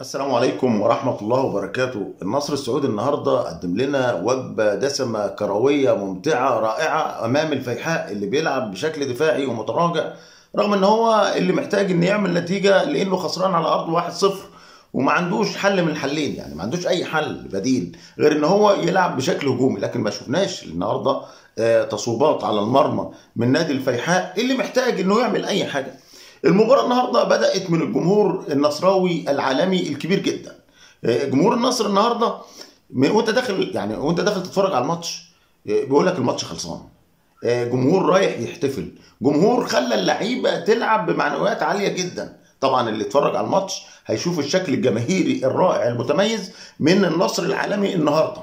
السلام عليكم ورحمة الله وبركاته. النصر السعودي النهاردة قدم لنا وجبة دسمة كروية ممتعة رائعة أمام الفيحاء اللي بيلعب بشكل دفاعي ومتراجع رغم إن هو اللي محتاج ان يعمل نتيجة لأنه خسران على ارض 1-0 وما عندوش حل من الحلين يعني ما عندوش أي حل بديل غير إن هو يلعب بشكل هجومي. لكن ما شفناش النهارده آه، تصويبات على المرمى من نادي الفيحاء اللي محتاج إنه يعمل أي حاجة. المباراة النهارده بدأت من الجمهور النصراوي العالمي الكبير جدا. آه، جمهور النصر النهارده م- وانت داخل يعني وانت داخل تتفرج على الماتش آه، بيقول لك الماتش خلصان. آه، جمهور رايح يحتفل، جمهور خلى اللعيبة تلعب بمعنويات عالية جدا. طبعا اللي اتفرج على الماتش هيشوف الشكل الجماهيري الرائع المتميز من النصر العالمي النهارده.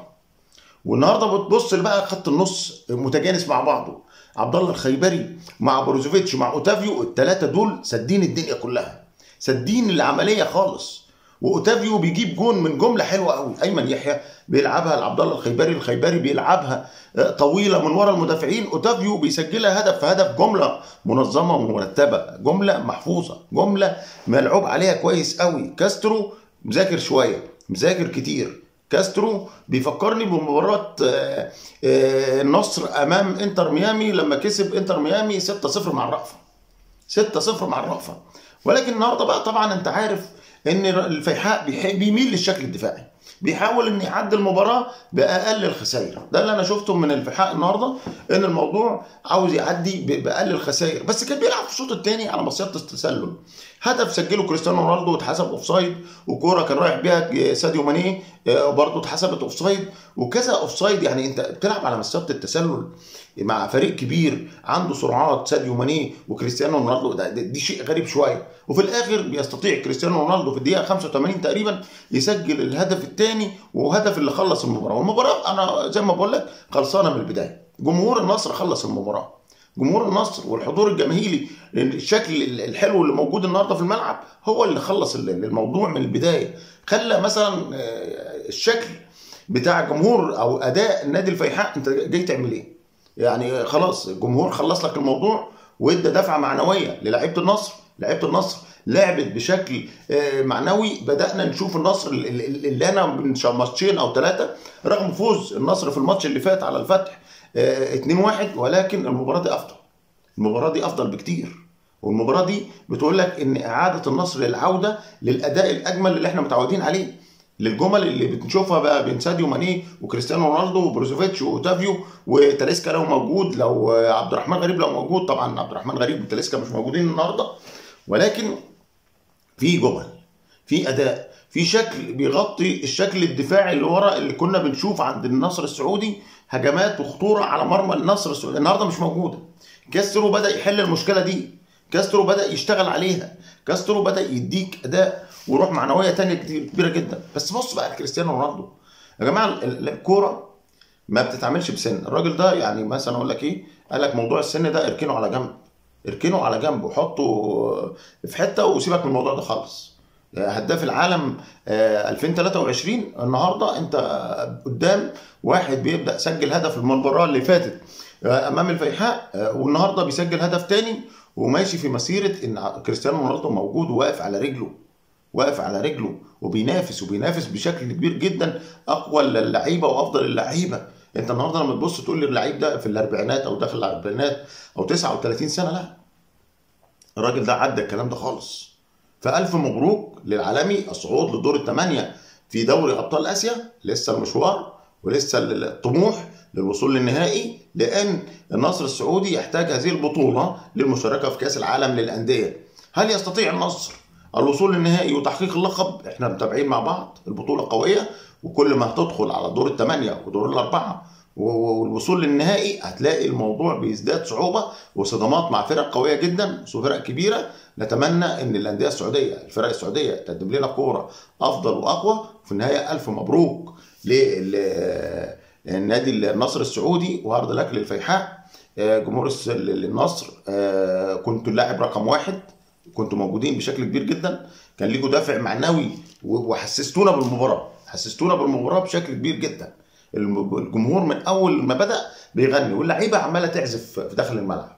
والنهاردة بتبص بقى خط النص متجانس مع بعضه عبد الله الخيبري مع بروزوفيتش مع اوتافيو الثلاثه دول سادين الدنيا كلها. سادين العملية خالص. وأوتافيو بيجيب جون من جملة حلوة قوي أيمن يحيى بيلعبها لعبد الله الخيبري الخيبري بيلعبها آه، طويلة من ورا المدافعين. أوتافيو بيسجلها هدف في هدف جملة منظمة ومرتبة. جملة محفوظة جملة ملعوب عليها كويس قوي كاسترو مذاكر شوية مذاكر كتير. كاسترو بيفكرني بمباراة آه، آه، النصر أمام إنتر ميامي لما كسب إنتر ميامي 6-0 مع الرأفة. 6-0 مع الرأفة. ولكن النهارده بقى طبعا أنت عارف إن الفيحاء بيميل للشكل الدفاعي. بيحاول إن يعدي المباراة بأقل الخسائر. ده اللي أنا شفته من الفيحاء النهارده إن الموضوع عاوز يعدي بأقل الخسائر. بس كان بيلعب في الشوط الثاني على مصيدة التسلل. هدف سجله كريستيانو رونالدو واتحسب أوفسايد وكورة كان رايح بيها ساديو ماني آه، برضه اتحسبت أوفسايد. وكذا أوفسايد يعني أنت بتلعب على مصيدة التسلل مع فريق كبير عنده سرعات ساديو ماني وكريستيانو رونالدو. ده- دي شيء غريب شوية. وفي الآخر بيستطيع كريستيانو رونالدو في الدقيقة 85 تقريبا يسجل الهدف الثاني وهدف اللي خلص المباراة. والمباراة أنا زي ما بقول لك خلصانة من البداية. جمهور النصر خلص المباراة. جمهور النصر والحضور الجماهيري الشكل الحلو اللي موجود النهارده في الملعب هو اللي خلص الموضوع من البداية. خلى مثلا آه، الشكل بتاع جمهور أو أداء نادي الفيحاء أنت جاي تعمل إيه؟ يعني خلاص الجمهور خلص لك الموضوع وإدى دفعة معنوية للاعيبة النصر. لعيبه النصر لعبت بشكل آه، معنوي. بدأنا نشوف النصر ال- ال- اللي أنا من ماتشين أو ثلاثة رغم فوز النصر في الماتش اللي فات على الفتح آه، 2-1 ولكن المباراة دي أفضل. المباراة دي أفضل بكتير. والمباراة دي بتقول لك إن إعادة النصر للعودة للأداء الأجمل اللي إحنا متعودين عليه. للجمل اللي بنشوفها بقى بين ساديو ماني وكريستيانو رونالدو وبروزوفيتش وأوتافيو وتاليسكا لو موجود لو آه، عبد الرحمن غريب لو موجود. طبعا عبد الرحمن غريب وتاليسكا مش موجودين النهارده. ولكن في جمل في أداء في شكل بيغطي الشكل الدفاعي اللي ورا اللي كنا بنشوف عند النصر السعودي هجمات وخطورة على مرمى النصر السعودي. النهارده مش موجودة. كاسترو بدأ يحل المشكلة دي. كاسترو بدأ يشتغل عليها. كاسترو بدأ يديك أداء وروح معنوية تانية كبيرة جدا. بس بص بقى لكريستيانو رونالدو. يا جماعة ال- ال- الكورة ما بتتعملش بسن. الراجل ده يعني مثلا أقول لك إيه؟ قال لك موضوع السن ده اركنه على جنب. اركنه على جنب وحطه في حتة وسيبك من الموضوع ده خالص. هداف العالم آه، 2023 النهارده انت قدام واحد بيبدأ سجل هدف المباراة اللي فاتت آه، أمام الفيحاء آه، والنهاردة بيسجل هدف تاني وماشي في مسيرة إن كريستيانو رونالدو موجود وواقف على رجله واقف على رجله وبينافس وبينافس بشكل كبير جدا أقوى اللعيبه وأفضل اللعيبه انت النهارده لما تبص تقول لي اللعيب ده في الاربعينات أو داخل الاربعينات أو 39 سنة لا. الراجل ده عدى الكلام ده خالص. فألف مبروك للعالمي الصعود لدور الثمانية في دوري أبطال آسيا لسه المشوار ولسه الطموح للوصول للنهائي لأن النصر السعودي يحتاج هذه البطولة للمشاركة في كأس العالم للأندية. هل يستطيع النصر الوصول للنهائي وتحقيق اللقب إحنا متابعين مع بعض البطولة قوية وكل ما هتدخل على دور الثمانية ودور و- والوصول للنهائي هتلاقي الموضوع بيزداد صعوبة وصدمات مع فرق قوية جدا وفرق كبيرة. نتمنى إن الأندية السعودية الفرق السعودية تقدم لنا كورة أفضل وأقوى. في النهاية ألف مبروك للنادي النصر السعودي وهارد لك للفيحاء آه، جمهور النصر آه، كنتوا اللاعب رقم واحد. كنتوا موجودين بشكل كبير جدا كان ليكوا دافع معنوي وحسستونا بالمباراة حسستونا بالمباراة بشكل كبير جدا. الجمهور من أول ما بدأ بيغني واللعيبة عمالة تعزف في داخل الملعب.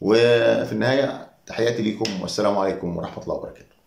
وفي النهاية تحياتي ليكم والسلام عليكم ورحمة الله وبركاته.